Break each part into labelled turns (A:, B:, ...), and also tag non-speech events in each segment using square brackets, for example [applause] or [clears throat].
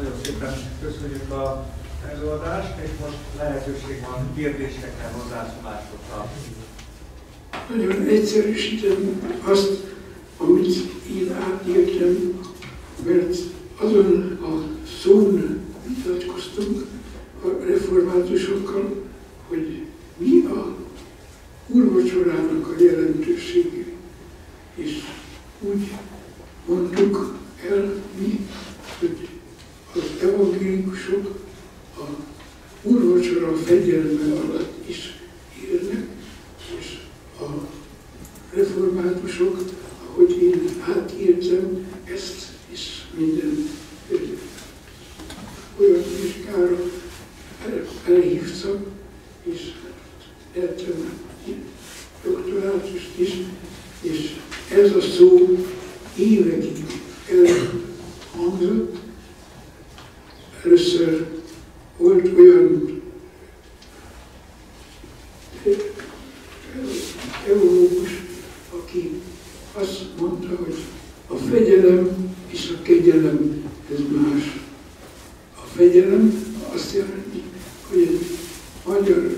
A: Nagyon szépen köszönjük a előadást, és most lehetőség van kérdésekre, hozzászólásokra.
B: Nagyon egyszerűsítem azt, amit én átértem, mert azon a szón vitatkoztunk a reformátusokkal, hogy mi a úrvacsorának a jelentősége. És úgy mondtuk el mi, hogy az evangélikusok a úrvacsora fegyelme alatt is élnek, és a reformátusok, ahogy én átérzem, ezt is minden olyan vizsgára elhívtam, és értem doktorátust is, és ez a szó évekig elhangzott. Először volt olyan eurológus, aki azt mondta, hogy a fegyelem és a kegyelem ez más. A fegyelem azt jelenti, hogy egy magyar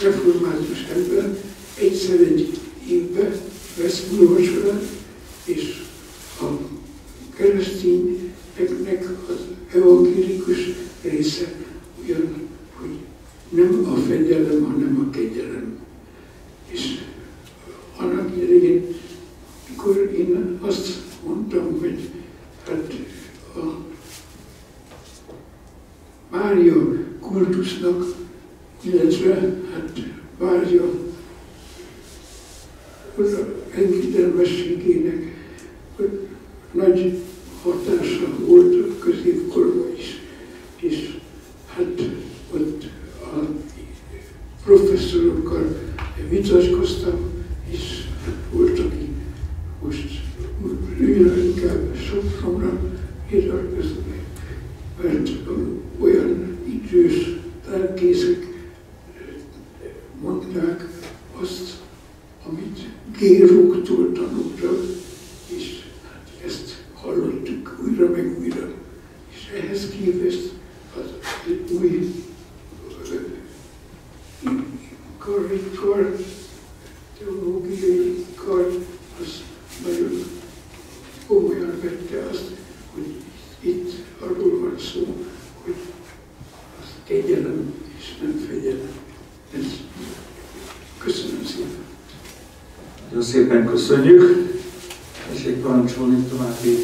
B: református ember egyszer egy évben vesz úrvacsorát, és a keresztényeknek az evangélikus része olyan, hogy nem a fegyelem, hanem a kegyelem. És annak idején, mikor én azt mondtam, hogy hát a Mária kultusznak, illetve hát Mária engedelmességének nagy hatása volt a középkorban is. És hát ott a professzorokkal vitatkoztam, és hát volt, aki most újra inkább Sopronra vitatkozni, mert olyan idős lelkészek mondták azt, amit géróktól tanultak, és hát ezt hallottuk újra meg újra. És ehhez képest az új kar, teológiai kar, az nagyon komolyan vette azt, hogy itt arról van szó, hogy az kegyelem és nem fegyelem. Ez. Köszönöm szépen.
C: Nagyon szépen köszönjük. Egy parancsolni további.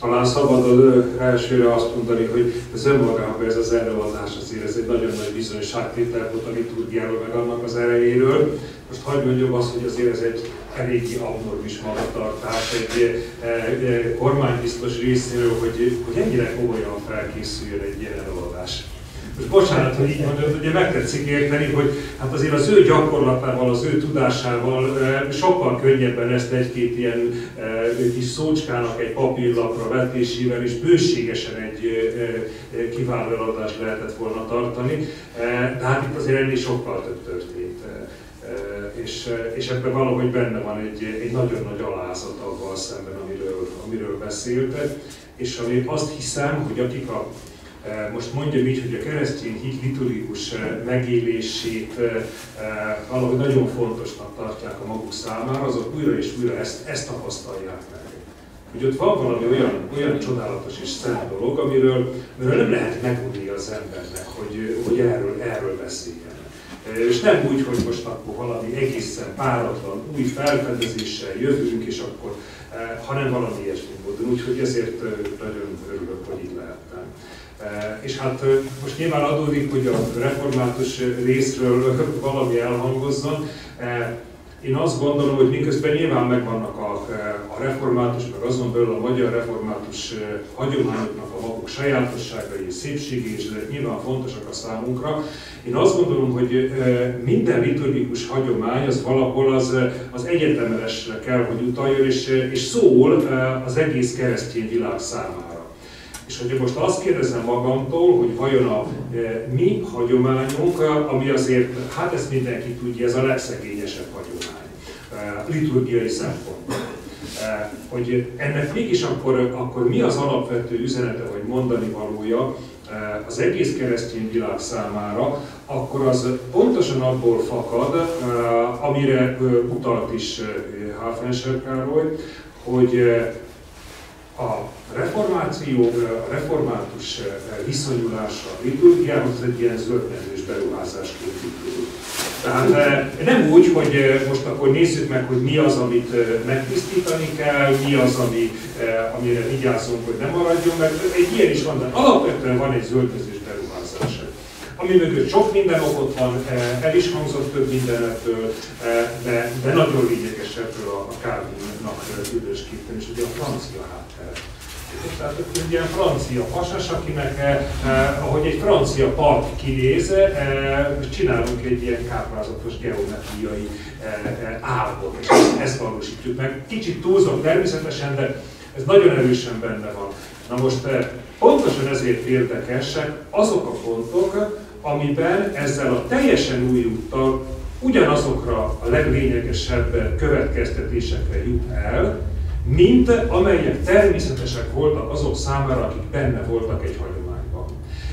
D: Talán szabad az elsőre azt mondani, hogy ez önmagában ez az előadás azért ez egy nagyon nagy bizonyságtétel volt a liturgiáról, meg annak az erejéről. Most hagyd mondjam azt, hogy azért ez egy eléggé abnormis magatartás egy e, kormánybiztos részéről, hogy, hogy ennyire komolyan felkészüljön egy ilyen előadás. Most bocsánat, hogy így mondod, ugye megtetszik érteni, hogy hát azért az ő gyakorlatával, az ő tudásával sokkal könnyebben ezt egy-két ilyen kis szócskának egy papírlapra vetésével is bőségesen egy kiváló eladást lehetett volna tartani. De hát itt azért ennél sokkal több történt. És, és ebben valahogy benne van egy, egy nagyon nagy alázat avval szemben, amiről, amiről beszéltek. És ami azt hiszem, hogy akik a most mondjam így, hogy a keresztény hit liturgikus megélését valahogy nagyon fontosnak tartják a maguk számára, azok újra és újra ezt, ezt tapasztalják meg. Hogy ott van valami olyan, olyan csodálatos és szent dolog, amiről, amiről nem lehet megunni az embernek, hogy, hogy erről, erről beszéljen. És nem úgy, hogy most akkor valami egészen páratlan, új felfedezéssel jövünk, és akkor, hanem valami ilyesmi módon. Úgyhogy ezért nagyon örülök, hogy itt lehettem. És hát most nyilván adódik, hogy a református részről [laughs] valami elhangozzon. Én azt gondolom, hogy miközben nyilván megvannak a, a református, meg azon belül a magyar református hagyományoknak a maguk sajátosságai és szépségei, és ezek nyilván fontosak a számunkra. Én azt gondolom, hogy minden liturgikus hagyomány az valahol az, az egyetemesre kell, hogy utaljon, és, és szól az egész keresztény világ számára. És hogyha most azt kérdezem magamtól, hogy vajon a e, mi hagyományunk, ami azért, hát ezt mindenki tudja, ez a legszegényesebb hagyomány, e, liturgiai szempontból. hogy ennek mégis akkor, akkor mi az alapvető üzenete vagy mondani valója az egész keresztény világ számára, akkor az pontosan abból fakad, amire utalt is Hafenser Károly, hogy a reformáció, a református viszonyulása a liturgiához egy ilyen zöldmezős beruházásként indul. Tehát nem úgy, hogy most akkor nézzük meg, hogy mi az, amit megtisztítani kell, mi az, ami, amire vigyázzunk, hogy nem maradjon meg. Egy ilyen is van, de alapvetően van egy zöldmezős ami mögött sok minden okot van, el is hangzott több mindenettől, de, de nagyon lényeges ebből a, a Calvinnak tüdősképpen, és ugye a francia háttere. Tehát egy ilyen francia pasas, akinek, eh, ahogy egy francia park kinéz, eh, csinálunk egy ilyen káprázatos geometriai eh, eh, állapot, és ezt valósítjuk meg. Kicsit túlzok természetesen, de ez nagyon erősen benne van. Na most eh, pontosan ezért érdekesek azok a pontok, amiben ezzel a teljesen új úttal ugyanazokra a leglényegesebb következtetésekre jut el, mint amelyek természetesek voltak azok számára, akik benne voltak egy hagyományban.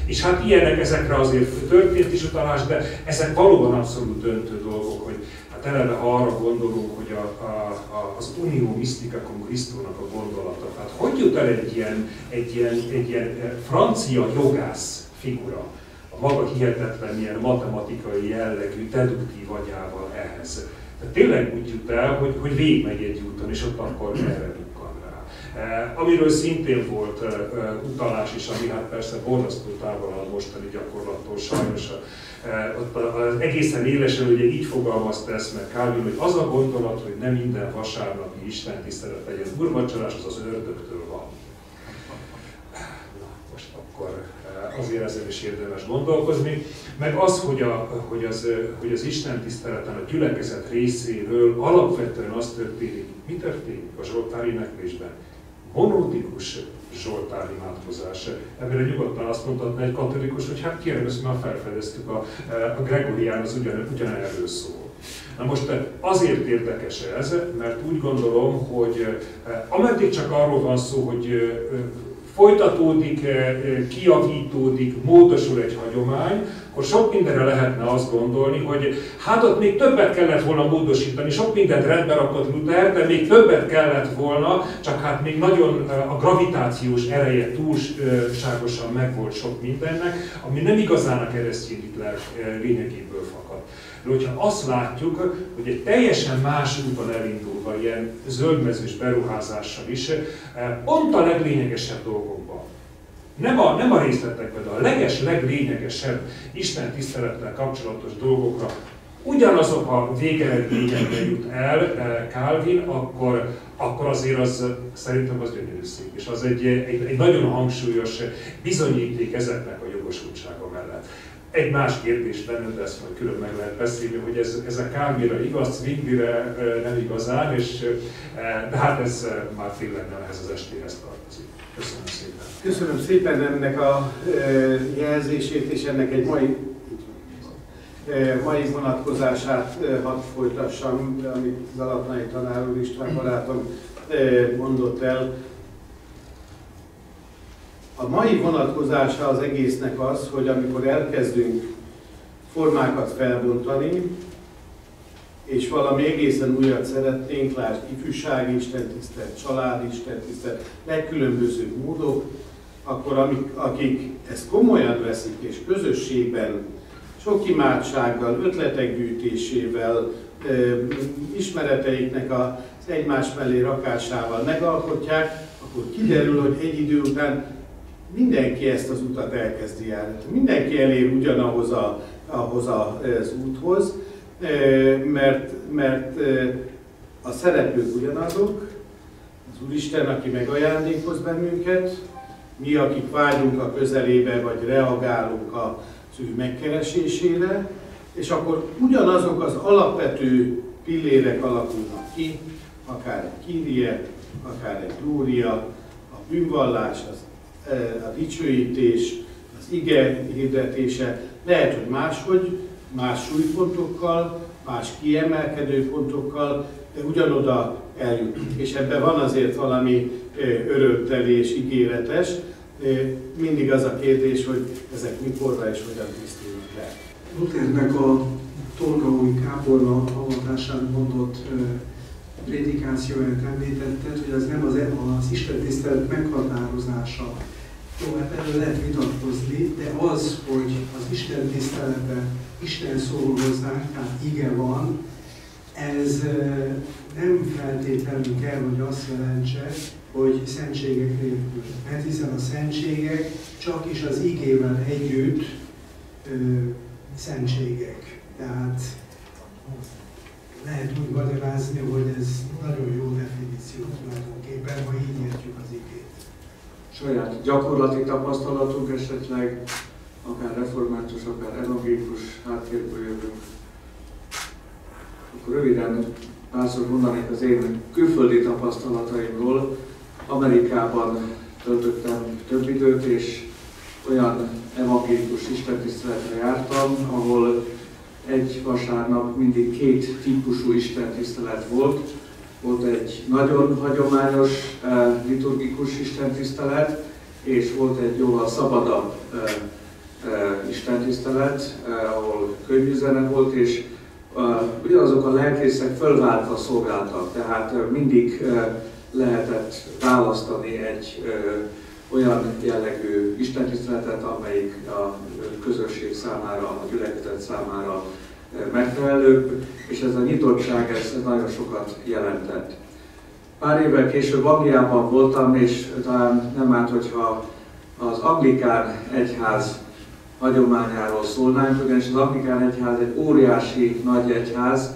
D: És hát ilyenek ezekre azért történt is utalás, de ezek valóban abszolút döntő dolgok, hogy hát eleve ha arra gondolunk, hogy a, a, a, az unió mysticacum Christónak a gondolata, tehát hogy jut el egy ilyen, egy ilyen, egy ilyen eh, francia jogász figura, maga hihetetlen ilyen matematikai jellegű, deduktív agyával ehhez. Tehát tényleg úgy jut el, hogy, hogy végigmegy egy úton, és ott akkor erre bukkan rá. E, amiről szintén volt e, utalás is, ami hát persze borzasztó távol a mostani gyakorlattól sajnos. E, ott az egészen élesen ugye így fogalmazta ezt meg Calvin, hogy az a gondolat, hogy nem minden vasárnapi Isten tisztelet legyen urvacsorás, az az ördögtől van. Na, most akkor azért ezen is érdemes gondolkozni, meg az, hogy, a, hogy, az, hogy az Isten tiszteleten a gyülekezet részéről alapvetően az történik, mi történik a Zsoltár éneklésben? Monotikus Zsoltár imádkozás. Ebből nyugodtan azt mondhatna egy katolikus, hogy hát kérem, ezt már felfedeztük, a, a Gregorián az ugyan, ugyanerről szól. Na most azért érdekes ez, mert úgy gondolom, hogy ameddig csak arról van szó, hogy folytatódik, kiavítódik, módosul egy hagyomány, akkor sok mindenre lehetne azt gondolni, hogy hát ott még többet kellett volna módosítani, sok mindent rendbe rakott Luther, de még többet kellett volna, csak hát még nagyon a gravitációs ereje túlságosan megvolt sok mindennek, ami nem igazán a keresztény lényegéből fakad. De hogyha azt látjuk, hogy egy teljesen más úton elindulva, ilyen zöldmezős beruházással is, pont a leglényegesebb dolgokban, nem a, nem a részletekben, de a leges, leglényegesebb Isten tisztelettel kapcsolatos dolgokra ugyanazok a végeredményekre jut el eh, Calvin, akkor, akkor azért az szerintem az gyönyörű szép, és az egy, egy, egy nagyon hangsúlyos bizonyíték ezeknek a jogosultsága mellett. Egy más kérdés lenne, de ezt majd külön meg lehet beszélni, hogy ez, ez a Kálmira igaz, Zwinglire nem igazán, és, de hát ez már tényleg nem ehhez az estéhez tartozik. Köszönöm szépen.
E: Köszönöm szépen ennek a jelzését, és ennek egy mai, mai vonatkozását hadd folytassam, amit Galatnai tanár úr István barátom mondott el. A mai vonatkozása az egésznek az, hogy amikor elkezdünk formákat felbontani, és valami egészen újat szeretnénk, lásd ifjúsági istentisztelt, családi istentisztelt, legkülönbözőbb módok, akkor amik, akik ezt komolyan veszik, és közösségben, sok imádsággal, ötletek gyűjtésével, ismereteiknek az egymás mellé rakásával megalkotják, akkor kiderül, hogy egy idő után mindenki ezt az utat elkezdi járni. Mindenki elér ugyanahoz a, ahhoz az úthoz, mert, mert a szereplők ugyanazok, az Úristen, aki megajándékoz bennünket, mi, akik vágyunk a közelébe, vagy reagálunk az ő megkeresésére, és akkor ugyanazok az alapvető pillérek alakulnak ki, akár egy kírie, akár egy glória, a bűnvallás, az a dicsőítés, az ige hirdetése, lehet, hogy máshogy, más súlypontokkal, más kiemelkedő pontokkal, de ugyanoda eljutunk. És ebben van azért valami örömteli és ígéretes. Mindig az a kérdés, hogy ezek mikorra és hogyan tisztulnak le.
F: Luthernek a Torgaúj kápolna avatásán mondott prédikációját említetted, hogy az nem az, az Isten tisztelet meghatározása. Jó, hát erről lehet vitatkozni, de az, hogy az Isten tisztelete, Isten szól hozzánk, tehát ige van, ez nem feltétlenül kell, hogy azt jelentse, hogy szentségek nélkül. Mert hiszen a szentségek csak is az igével együtt ö, szentségek. Tehát lehet úgy magyarázni, hogy ez nagyon jó definíció tulajdonképpen, ha így értjük az igét.
C: Saját gyakorlati tapasztalatunk esetleg, akár református, akár evangélikus háttérből jövünk. Akkor röviden párszor mondanék az én külföldi tapasztalataimról. Amerikában töltöttem több időt, és olyan evangélikus istentiszteletre jártam, ahol egy vasárnap mindig két típusú istentisztelet volt. Volt egy nagyon hagyományos uh, liturgikus istentisztelet, és volt egy jóval szabadabb uh, uh, istentisztelet, ahol könnyűzene volt, és ugyanazok a lelkészek fölváltva szolgáltak, tehát mindig lehetett választani egy olyan jellegű istentiszteletet, amelyik a közösség számára, a gyülekezet számára megfelelő, és ez a nyitottság ez, nagyon sokat jelentett. Pár évvel később Angliában voltam, és talán nem árt, hogyha az anglikán egyház hagyományáról szólnánk, ugyanis az anglikán egyház egy óriási nagy egyház,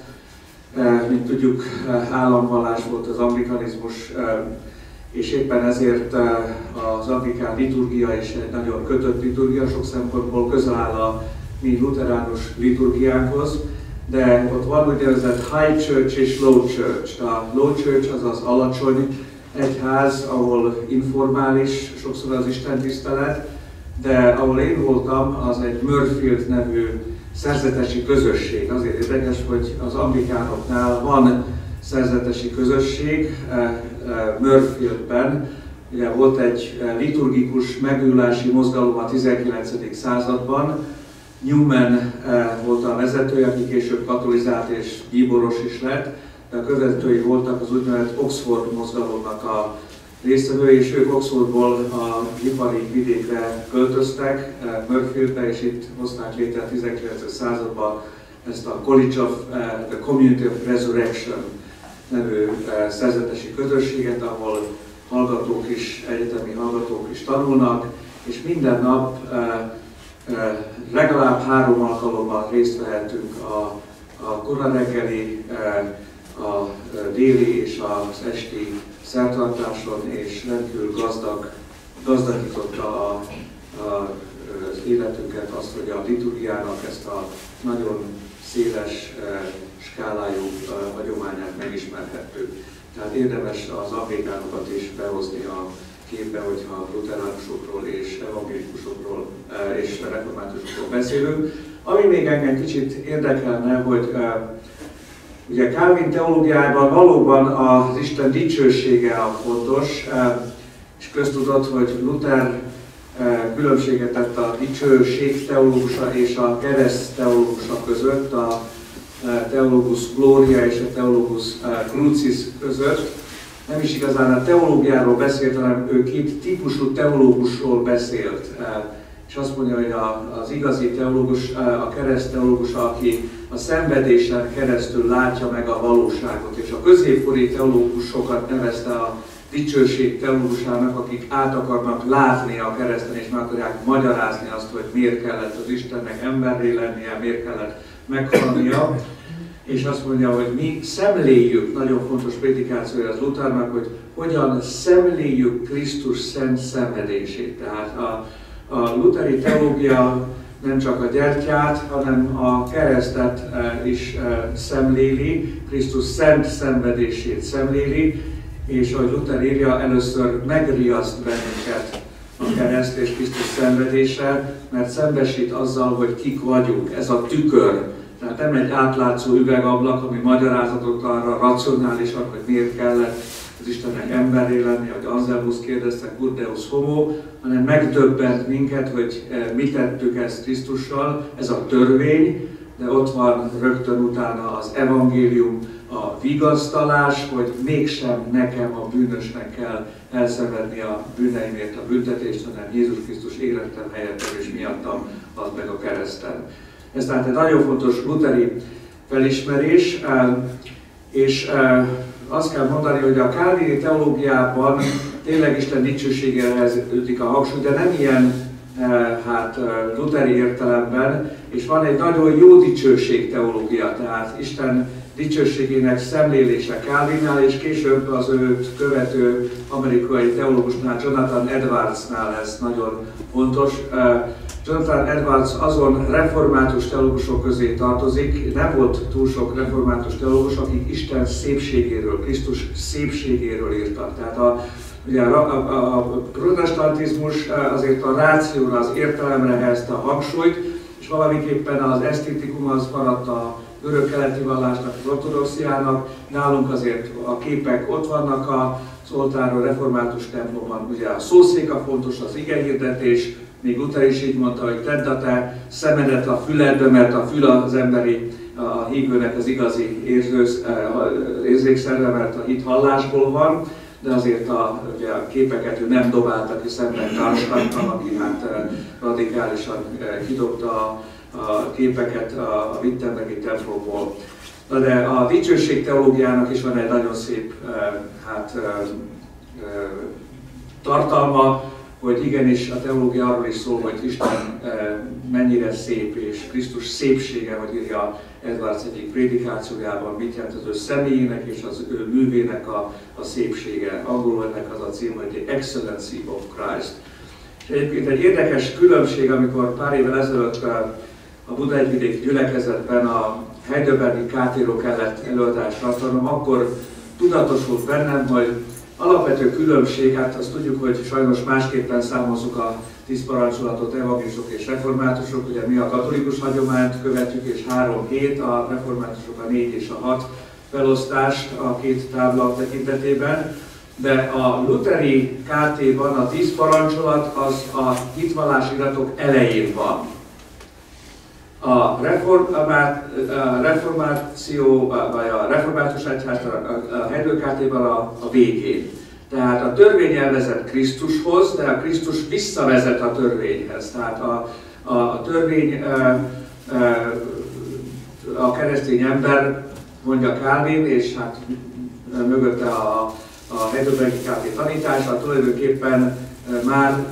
C: mint tudjuk, államvallás volt az anglikanizmus és éppen ezért eh, az anglikán liturgia is egy nagyon kötött liturgia, sok szempontból közel áll a mi luteránus liturgiánkhoz, de ott van úgynevezett high church és low church. A low church az az alacsony egyház, ahol informális sokszor az Isten tisztelet, de ahol én voltam, az egy Murfield nevű szerzetesi közösség. Azért érdekes, hogy az anglikánoknál van szerzetesi közösség, eh, eh, Murfieldben. Ugye volt egy eh, liturgikus megülási mozgalom a 19. században. Newman volt a vezetője, aki később katolizált és bíboros is lett, de a követői voltak az úgynevezett Oxford mozgalomnak a résztvevő, és ők Oxfordból a ipari vidékre költöztek, Murfieldbe, és itt hozták létre a 19. században ezt a College of the Community of Resurrection nevű eh, szerzetesi közösséget, ahol hallgatók is, egyetemi hallgatók is tanulnak, és minden nap eh, eh, legalább három alkalommal részt vehetünk a, a kora reggeli, a déli és az esti szertartáson, és rendkívül gazdag, gazdagította a, a, az életünket, azt, hogy a liturgiának ezt a nagyon széles skálájú hagyományát megismerhető. Tehát érdemes az afrikánokat is behozni a képbe, hogyha luteránusokról és evangélikusokról és reformátusokról beszélünk. Ami még engem kicsit érdekelne, hogy ugye Calvin teológiában valóban az Isten dicsősége a fontos, és köztudott, hogy Luther különbséget tett a dicsőség teológusa és a kereszt teológusa között, a teológus Gloria és a teológus Crucis között. Nem is igazán a teológiáról beszélt, hanem ő két típusú teológusról beszélt. És azt mondja, hogy az igazi teológus, a kereszt teológus, aki a szenvedésen keresztül látja meg a valóságot, és a középkori teológusokat nevezte a dicsőség teológusának, akik át akarnak látni a kereszten, és meg akarják magyarázni azt, hogy miért kellett az Istennek emberré lennie, miért kellett meghalnia. És azt mondja, hogy mi szemléljük, nagyon fontos prédikációja az Luthernak, hogy hogyan szemléljük Krisztus szent szenvedését. Tehát a, a lutheri teológia nem csak a gyertyát, hanem a keresztet eh, is eh, szemléli, Krisztus szent szenvedését szemléli, és ahogy Luther írja, először megriaszt bennünket a kereszt és Krisztus szenvedése, mert szembesít azzal, hogy kik vagyunk, ez a tükör. Tehát nem egy átlátszó üvegablak, ami magyarázatot arra racionálisak, hogy miért kellett az Istennek emberré lenni, hogy Anselmus kérdezte, Guddeus homo, hanem megdöbbent minket, hogy eh, mit tettük ezt Krisztussal, ez a törvény, de ott van rögtön utána az evangélium, a vigasztalás, hogy mégsem nekem a bűnösnek kell elszenvedni a bűneimért a büntetést, hanem Jézus Krisztus életem helyettem és miattam az meg a kereszten. Ez tehát egy nagyon fontos luteri felismerés, eh, és eh, azt kell mondani, hogy a kálvini teológiában tényleg Isten dicsőségére helyeződik a hangsúly, de nem ilyen eh, hát luteri értelemben, és van egy nagyon jó dicsőség teológia, tehát Isten dicsőségének szemlélése Calvinnál, és később az őt követő amerikai teológusnál, Jonathan Edwardsnál ez nagyon fontos. Jonathan Edwards azon református teológusok közé tartozik, nem volt túl sok református teológus, akik Isten szépségéről, Krisztus szépségéről írtak. Tehát a, ugye a, a, a protestantizmus azért a rációra, az értelemre helyezte a hangsúlyt, és valamiképpen az esztétikum az maradt a görög-keleti vallásnak, az ortodoxiának. Nálunk azért a képek ott vannak az oltáron, református templomban. Ugye a szószéka fontos, az igehirdetés, még Luther is így mondta, hogy tedd a te szemedet a füledbe, mert a fül az emberi, a hívőnek az igazi érzősz, eh, érzékszerve, mert a hit hallásból van, de azért a, ugye a képeket ő nem dobálta ki szemben Karlstadtban, aki hát eh, radikálisan eh, kidobta a, a képeket a Wittenbergi templomból. De a dicsőség teológiának is van egy nagyon szép hát, tartalma, hogy igenis a teológia arról is szól, hogy Isten eh, mennyire szép, és Krisztus szépsége, hogy írja Edwards egyik prédikációjában, mit jelent az ő személyének és az ő művének a, a szépsége. Angolul ennek az a cím, hogy The Excellency of Christ. És egyébként egy érdekes különbség, amikor pár évvel ezelőtt eh, a Budaegyvidéki gyülekezetben a Heidelbergi kátéró kellett előadást tartanom, akkor tudatosult bennem, hogy Alapvető különbség, hát azt tudjuk, hogy sajnos másképpen számozzuk a tíz parancsolatot evangélisok és reformátusok, ugye mi a katolikus hagyományt követjük, és három hét, a reformátusok a négy és a hat felosztást a két tábla tekintetében, de a luteri KT-ban a tíz parancsolat az a hitvallási iratok elején van a, reformát, a reformáció, vagy a református egyház a Heidelkártéban a, a végén. Tehát a törvény elvezet Krisztushoz, de a Krisztus visszavezet a törvényhez. Tehát a, a, a törvény, a keresztény ember, mondja Calvin, és hát mögötte a, a Heidelbergi Káté tanítása tulajdonképpen már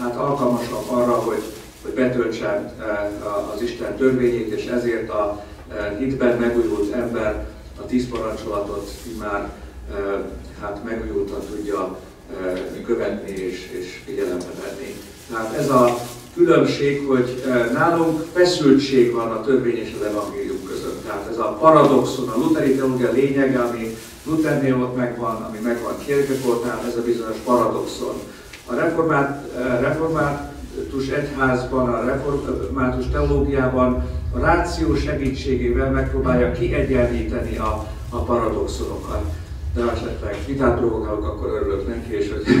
C: hát alkalmasabb arra, hogy hogy betöltse eh, az Isten törvényét, és ezért a eh, hitben megújult ember a tíz parancsolatot már eh, hát megújultan tudja követni és, és figyelembe venni. Tehát ez a különbség, hogy nálunk feszültség van a törvény és az evangélium között. Tehát ez a paradoxon, a luteri teológia lényege, ami Luthernél ott megvan, ami megvan Kierkegaardnál, ez a bizonyos paradoxon. A reformát, reformát református egyházban, a református teológiában a ráció segítségével megpróbálja kiegyenlíteni a, a paradoxonokat. De ha esetleg vitát provokálok, akkor örülök neki, és hogy [laughs]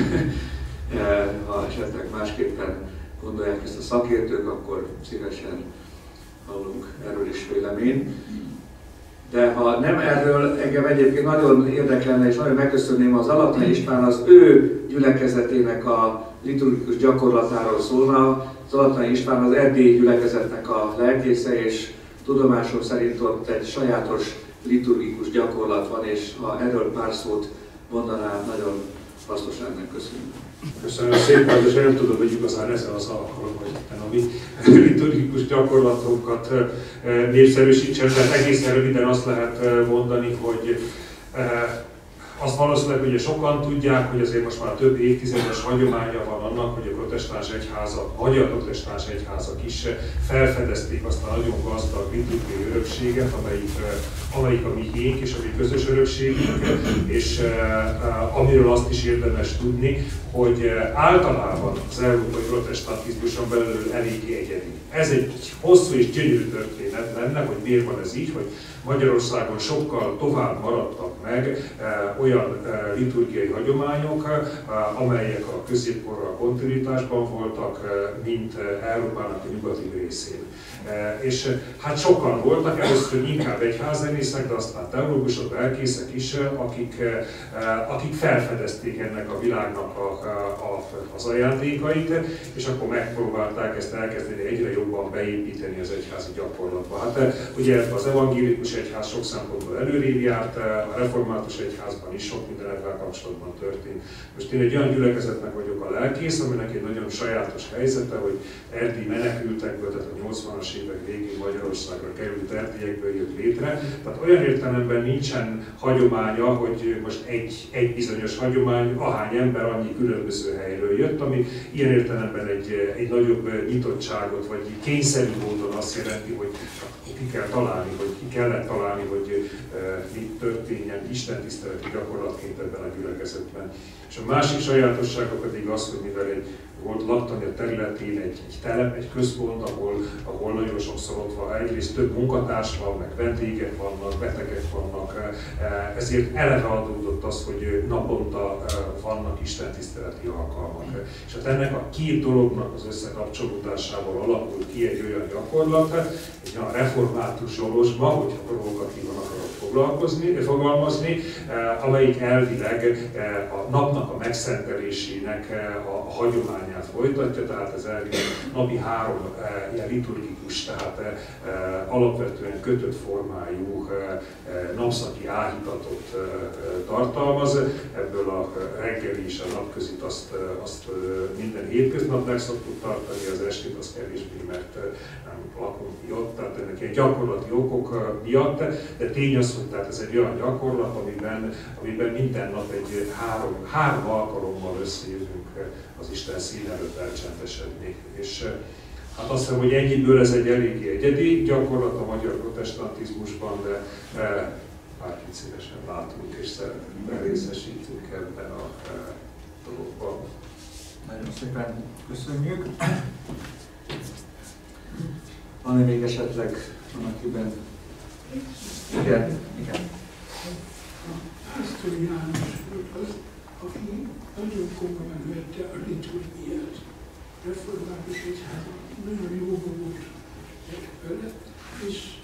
C: eh, ha esetleg másképpen gondolják ezt a szakértők, akkor szívesen hallunk erről is vélemény. De ha nem erről, engem egyébként nagyon érdekelne, és nagyon megköszönném az Alatnai István az ő gyülekezetének a liturgikus gyakorlatáról szólna. Zalatai István az erdélyi gyülekezetnek a lelkésze, és tudomásom szerint ott egy sajátos liturgikus gyakorlat van, és ha erről pár szót mondaná, nagyon hasznos lenne. Köszönöm.
D: Köszönöm szépen, és nem tudom, hogy igazán ezen az alkalom, hogy a mi [laughs] liturgikus gyakorlatunkat eh, népszerűsítsen, tehát egészen röviden azt lehet eh, mondani, hogy eh, azt valószínűleg ugye sokan tudják, hogy azért most már több évtizedes hagyománya van annak, hogy a protestáns egyházak, magyar protestáns egyházak is felfedezték azt a nagyon gazdag liturgiai örökséget, amelyik, amelyik a miénk és a mi közös örökségünk, és amiről azt is érdemes tudni, hogy általában az európai protestantizmuson belül eléggé egyedi. Ez egy hosszú és gyönyörű történet lenne, hogy miért van ez így, hogy Magyarországon sokkal tovább maradtak meg olyan liturgiai hagyományok, amelyek a középkorra kontinuitásban voltak, mint Európának a nyugati részén. És hát sokan voltak, először inkább egyházzenészek, de aztán teológusok, lelkészek is, akik, akik felfedezték ennek a világnak a, az ajándékait, és akkor megpróbálták ezt elkezdeni egyre jobban beépíteni az egyházi gyakorlatba. Hát ugye az evangélikus egyház sok szempontból előrébb járt, a református egyházban is sok minden ebben kapcsolatban történt. Most én egy olyan gyülekezetnek vagyok a lelkész, aminek egy nagyon sajátos helyzete, hogy erdély menekültekből, tehát a 80-as évek végén Magyarországra került erdélyekből jött létre. Tehát olyan értelemben nincsen hagyománya, hogy most egy, egy bizonyos hagyomány, ahány ember annyi különböző helyről jött, ami ilyen értelemben egy, egy nagyobb nyitottságot, vagy kényszerű módon azt jelenti, hogy ki kell találni, hogy ki kellett találni, hogy mi történjen Isten tiszteleti gyakorlatként ebben a gyülekezetben. És a másik sajátossága pedig az, hogy mivel egy volt laktani a területén egy, egy telep, egy központ, ahol, ahol nagyon sokszor ott van egyrészt több munkatárs van, meg vendégek vannak, betegek vannak, ezért eleve adódott az, hogy naponta vannak Isten tiszteleti alkalmak. És hát ennek a két dolognak az összekapcsolódásával alakult ki egy olyan gyakorlat, egy olyan református zsolosba, hogyha provokatívan akarok foglalkozni, fogalmazni, amelyik elvileg a napnak a megszentelésének a hagyományát folytatja, tehát ez elvileg napi három ilyen liturgikus, tehát alapvetően kötött formájú napszaki áhítatot tartalmaz. Ebből a reggeli és a napközit azt, azt minden hétköznap meg szoktuk tartani, az estét az kevésbé, mert nem lakunk ki ott, tehát ennek egy gyakorlati okok miatt, de tény az, hogy tehát ez egy olyan gyakorlat, amiben, amiben minden nap egy három, három alkalommal összejövünk az Isten szín előtt elcsendesedni. És Hát azt hiszem, hogy ennyiből ez egy eléggé egyedi gyakorlat a magyar protestantizmusban, de bárkit szívesen látunk és szeretetben részesítünk ebben a dologban.
C: Nagyon szépen köszönjük. Van-e még esetleg van, akiben... Igen, igen.
B: Pásztor János az, aki nagyon komolyan vette a liturgiát. Református egyházban nagyon jó volt vele, és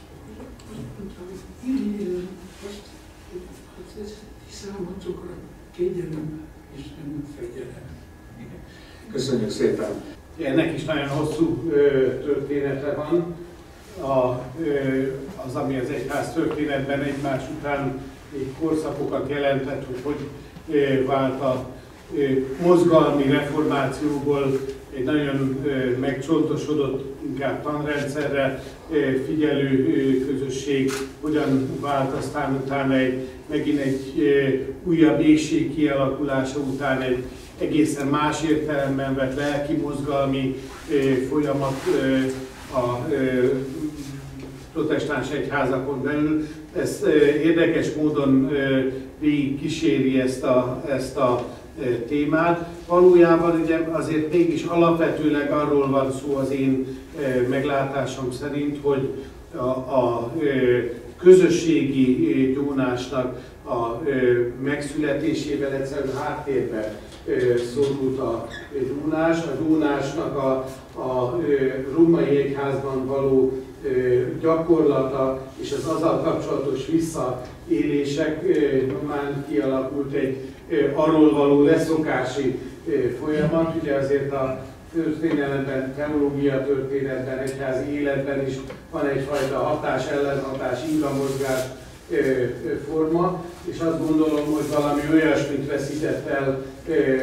B: azt mondta, hogy én élem azt, hogy ez ti számotokra kegyelem és nem fegyelem.
C: Köszönjük szépen!
E: Ennek is nagyon hosszú ö, története van. A, az, ami az egyház történetben egymás után egy korszakokat jelentett, hogy hogy vált a mozgalmi reformációból egy nagyon megcsontosodott, inkább tanrendszerre figyelő közösség, hogyan vált aztán utána egy, megint egy újabb éjség kialakulása után egy egészen más értelemben vett lelki mozgalmi folyamat a protestáns egyházakon belül. Ez érdekes módon végig kíséri ezt a, ezt a témát. Valójában ugye azért mégis alapvetőleg arról van szó az én meglátásom szerint, hogy a, a közösségi gyónásnak a megszületésével egyszerűen háttérbe szorult a dúnás. A dúnásnak a, a római egyházban való gyakorlata és az azzal kapcsolatos visszaélések nyomán kialakult egy arról való leszokási folyamat. Ugye azért a történelemben, teológia történetben, egyházi életben is van egyfajta hatás, ellenhatás, ingamozgás forma, és azt gondolom, hogy valami olyasmit veszített el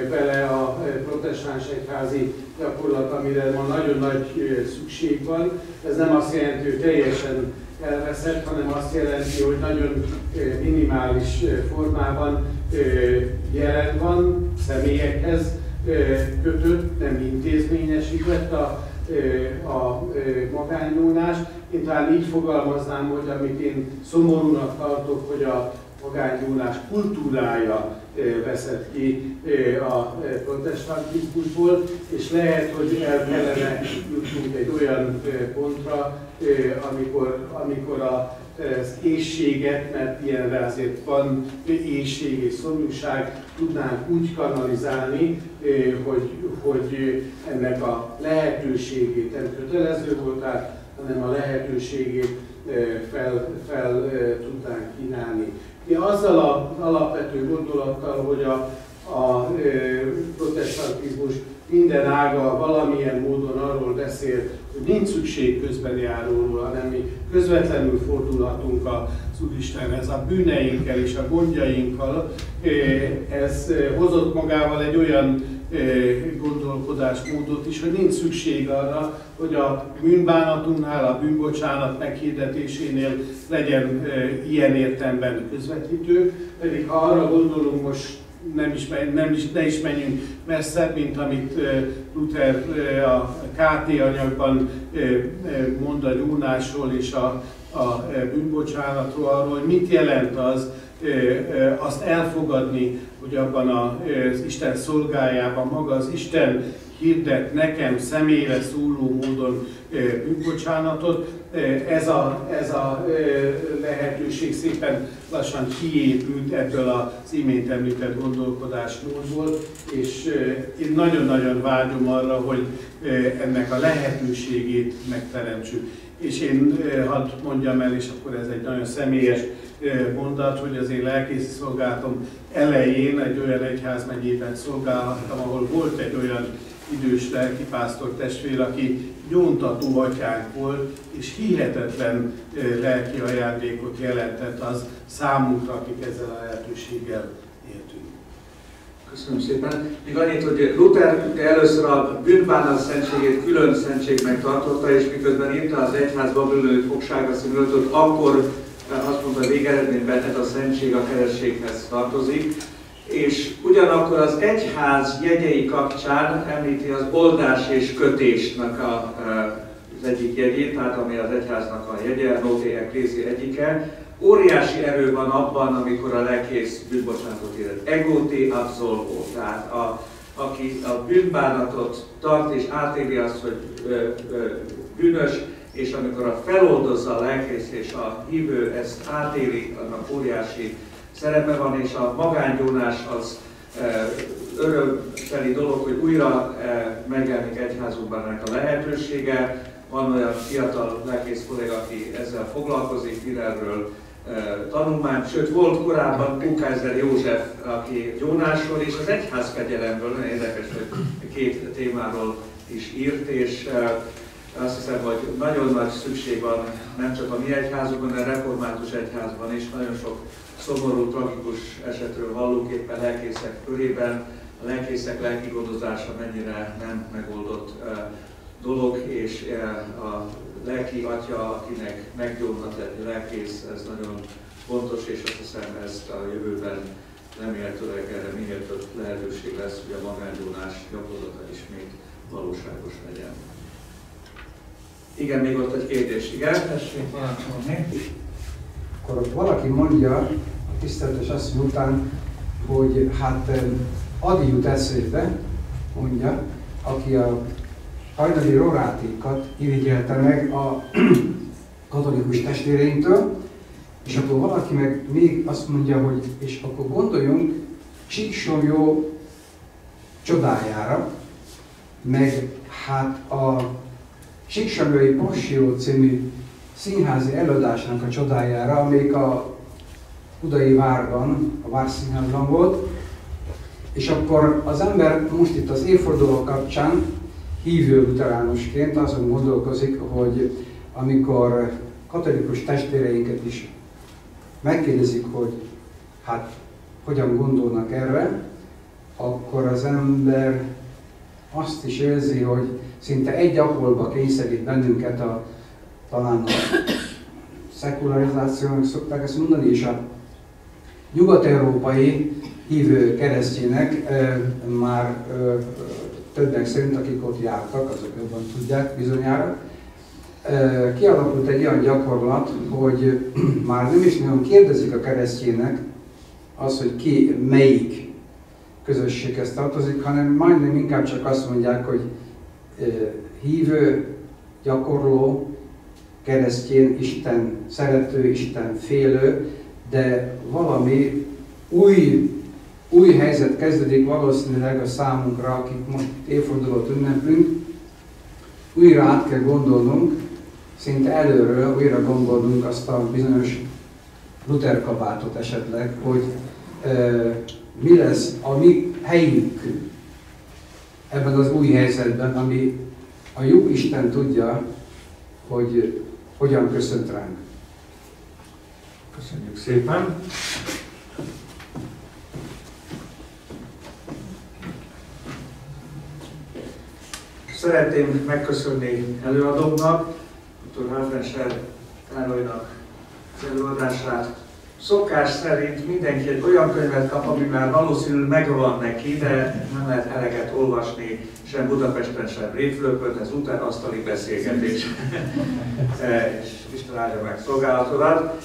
E: vele a protestáns egyházi gyakorlat, amire ma nagyon nagy szükség van. Ez nem azt jelenti, hogy teljesen elveszett, hanem azt jelenti, hogy nagyon minimális formában jelen van, személyekhez kötött, nem intézményesített a, a magányónás. Én talán így fogalmaznám, hogy amit én szomorúnak tartok, hogy a magányúlás kultúrája veszett ki a protestantizmusból, és lehet, hogy el kellene jutnunk egy olyan pontra, amikor, amikor a az éjséget, mert ilyenre azért van éjség és szomjúság, tudnánk úgy kanalizálni, hogy, hogy ennek a lehetőségét nem kötelező voltál, hanem a lehetőségét fel, fel tudnánk kínálni. Mi azzal az alapvető gondolattal, hogy a, a protestantizmus minden ága valamilyen módon arról beszél, hogy nincs szükség közbenjáróról, hanem mi közvetlenül fordulhatunk az Úristenhez a bűneinkkel és a gondjainkkal. Ez hozott magával egy olyan gondolkodásmódot is, hogy nincs szükség arra, hogy a bűnbánatunknál, a bűnbocsánat meghirdetésénél legyen ilyen értemben közvetítő, pedig ha arra gondolunk most nem is, nem is, ne is menjünk messzebb, mint amit Luther a KT anyagban mond a gyónásról és a, a bűnbocsánatról, arról, hogy mit jelent az, azt elfogadni, hogy abban az Isten szolgájában maga az Isten hirdet nekem személyre szóló módon bűnbocsánatot. Ez a, ez a lehetőség szépen lassan kiépült ebből az imént említett gondolkodásmódból, és én nagyon-nagyon vágyom arra, hogy ennek a lehetőségét megteremtsük. És én hadd mondjam el, és akkor ez egy nagyon személyes mondat, hogy az én lelkészi szolgálatom elején egy olyan egyházmegyében szolgálhattam, ahol volt egy olyan idős lelkipásztor testvér, aki nyomtató atyánk volt, és hihetetlen lelki ajándékot jelentett az számunkra, akik ezzel a lehetőséggel.
C: Köszönöm szépen. Még annyit, hogy Luther először a bűnbánat szentségét külön szentségnek tartotta, és miközben írta az egyház babiloni fogsága színültött, akkor azt mondta, végeredményben ez a szentség a kerességhez tartozik és ugyanakkor az egyház jegyei kapcsán említi az oldás és kötésnek a, az egyik jegyét, tehát ami az egyháznak a jegye, Noté Ecclesi egyike. Óriási erő van abban, amikor a lelkész bűnbocsánatot ér. Egóti absolvo, tehát a, aki a bűnbánatot tart és átéli azt, hogy ö, ö, bűnös, és amikor a feloldozza a lelkész és a hívő ezt átéli, annak óriási szerepe van, és a magángyónás az örömteli dolog, hogy újra megjelenik egyházunkban ennek a lehetősége. Van olyan fiatal lelkész kolléga, aki ezzel foglalkozik, Firerről e, tanulmány, sőt volt korábban Kukázer József, aki gyónásról és az egyházkegyelemből, nagyon érdekes, hogy két témáról is írt, és azt hiszem, hogy nagyon nagy szükség van nem csak a mi egyházunkban, hanem a református egyházban is, nagyon sok szomorú, tragikus esetről hallunk éppen lelkészek körében. A lelkészek lelki gondozása mennyire nem megoldott dolog, és a lelki atya, akinek meggyónhat egy lelkész, ez nagyon fontos, és azt hiszem ezt a jövőben remélhetőleg erre minél több lehetőség lesz, hogy a magángyónás gyakorlata ismét valóságos legyen. Igen, még ott egy kérdés. Igen, tessék parancsolni
G: akkor valaki mondja a tiszteletes asszony után, hogy hát Adi jut eszébe, mondja, aki a hajnali rorátékat irigyelte meg a [clears throat] katolikus testvéreinktől, és akkor valaki meg még azt mondja, hogy és akkor gondoljunk Csíksomjó csodájára, meg hát a Csíksomjói Passió című színházi előadásnak a csodájára, amelyik a Udai Várban, a Várszínházban volt, és akkor az ember most itt az évforduló kapcsán hívő luteránusként azon gondolkozik, hogy amikor katolikus testvéreinket is megkérdezik, hogy hát hogyan gondolnak erre, akkor az ember azt is érzi, hogy szinte egy akolba kényszerít bennünket a talán a szekularizációnak szokták ezt mondani, és a nyugat-európai hívő keresztjének már többek szerint, akik ott jártak, azok jobban tudják bizonyára, kialakult egy olyan gyakorlat, hogy [clears throat] már nem is nagyon kérdezik a keresztjének az, hogy ki melyik közösséghez tartozik, hanem majdnem inkább csak azt mondják, hogy hívő, gyakorló, keresztjén, Isten szerető, Isten félő, de valami új, új helyzet kezdődik valószínűleg a számunkra, akik most évfordulót ünneplünk, újra át kell gondolnunk, szinte előről újra gondolnunk azt a bizonyos Luther kabátot esetleg, hogy e, mi lesz a mi helyünk ebben az új helyzetben, ami a jó Isten tudja, hogy hogyan köszönt ránk.
H: Köszönjük szépen!
C: Szeretném megköszönni előadóknak, dr. Hafenser Károlynak az előadását. Szokás szerint mindenki egy olyan könyvet kap, ami már valószínűleg megvan neki, de nem lehet eleget olvasni sem Budapesten, sem Révfülöpön, ez után asztali beszélgetés. [laughs] és Isten áldja meg szolgálatodat.